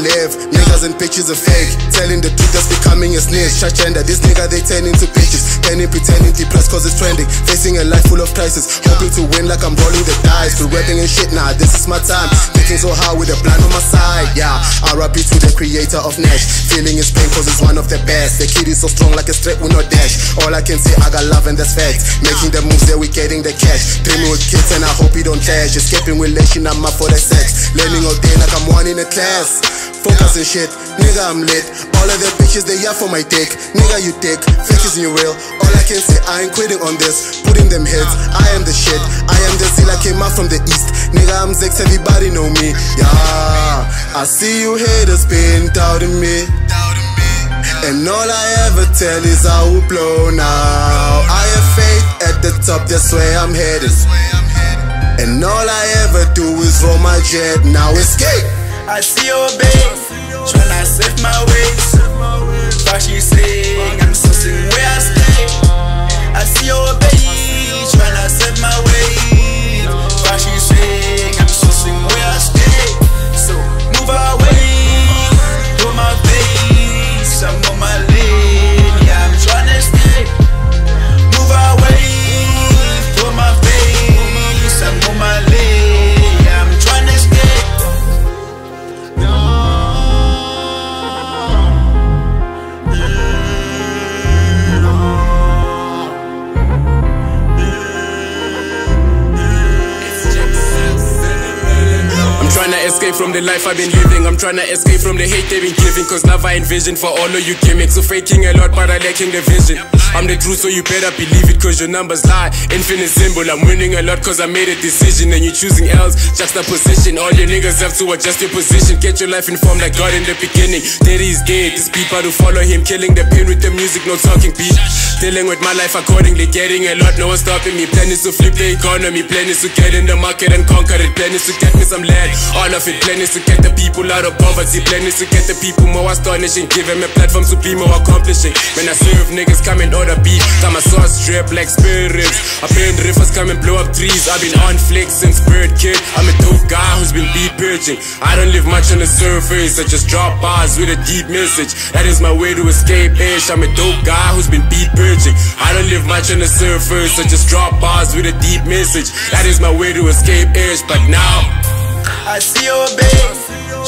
live. Niggas and pictures are fake. Telling the truth that's becoming a snitch. Agenda, this nigga they turn into bitches. Penny pretending to plus cause it's trending. Facing a life full of crisis. Hoping to win like I'm rolling the dice. For rapping and shit, nah, this is my time. Thinking so hard with a plan on my side. Yeah, RIP to the creator of Nash. Feeling his pain cause it's one of the best. The kid is so strong like a straight no dash. All I can say, I got love and that's facts. Making the moves that we getting the cash. Dreaming with kids and I hope he don't clash. Escaping relation, I'm up for the sex. Learning all day like I'm one in a class. Focus and shit, nigga, I'm lit. All of the bitches, they are for my dick. Nigga, you dick, fake is you real. All I can say, I ain't quitting on this. Putting them hits, I am the shit. I am the seal, I came out from the east. Nigga, I'm Zakes, everybody know me. Yeah, I see you haters been doubting me. And all I ever tell is I will blow now. I have faith at the top, that's where I'm headed. And all I ever do is roll my jet, now escape. I see your babe, from the life I've been living. I'm trying to escape from the hate they've been giving. Cause love I envision for all of you gimmicks. So faking a lot, but I lacking the vision. I'm the truth, so you better believe it. Cause your numbers lie. Infinite symbol. I'm winning a lot cause I made a decision. And you choosing L's, juxtaposition. All your niggas have to adjust your position. Get your life informed like God in the beginning. Daddy is dead. These people who follow him, killing the pain with the music, no talking beat. Dealing with my life accordingly, getting a lot, no one stopping me. Plan is to flip the economy, plan is to get in the market and conquer it. Plan is to get me some land. All of it, plan is to get the people out of poverty. Plan is to get the people more astonishing. Give them a platform to be more accomplishing. When I serve niggas, come and order beef. Got my sauce drip like spirits. I've been rivers, come and blow up trees. I've been on flicks since bird kid. I'm a dope guy who's been beat purging. I don't live much on the surface. I just drop bars with a deep message. That is my way to escape ish. I'm a dope guy who's been beat purging. I don't live much on the surface. I just drop bars with a deep message. That is my way to escape ish. But now. I see your babe,